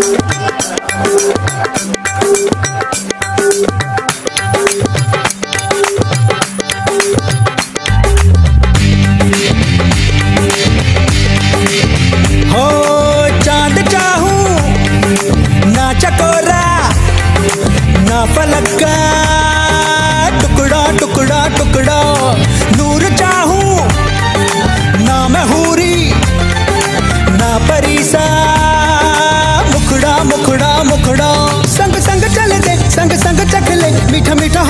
Thank you.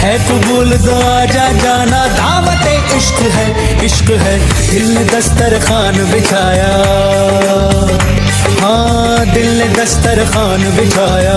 है कबूल दो आजा जाना दावत इश्क है इश्क है, दिल ने दस्तरखान बिछाया। हाँ दिल ने दस्तर खान बिछाया।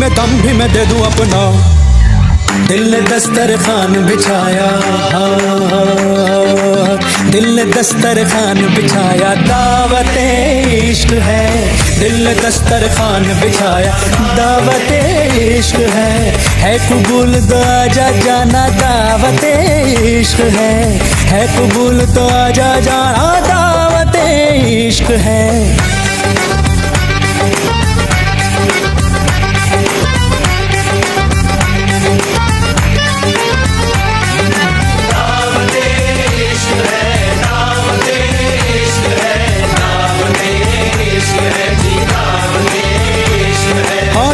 मैं दम भी मैं दे दूँ अपना। दिल ने दस्तर खान बिछाया। दिल ने दस्तर खान बिछाया। दावत इश्क है। दिल ने दस्तर खान बिछाया। दावत इश्क है। है कबूल तो आजा जाना। दावत इश्क है। है कबूल तो आजा जाना। दावत इश्क है।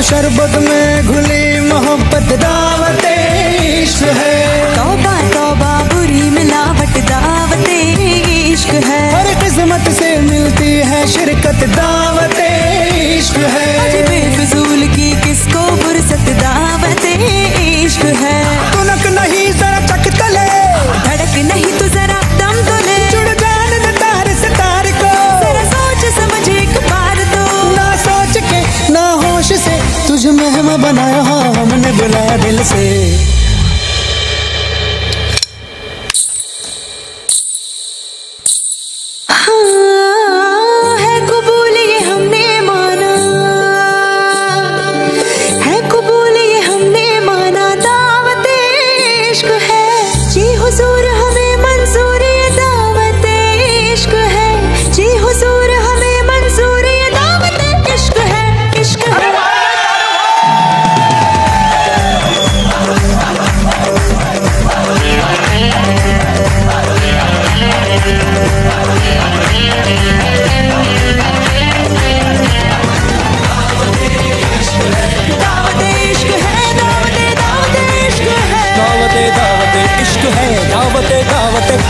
शरबत में घुली मोहब्बत दावत इश्क है। तौबा तौबा बुरी मिलावट दावत इश्क है। हर किस्मत से मिलती है शिरकत दावत से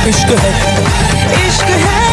इश्क है। इश्क है।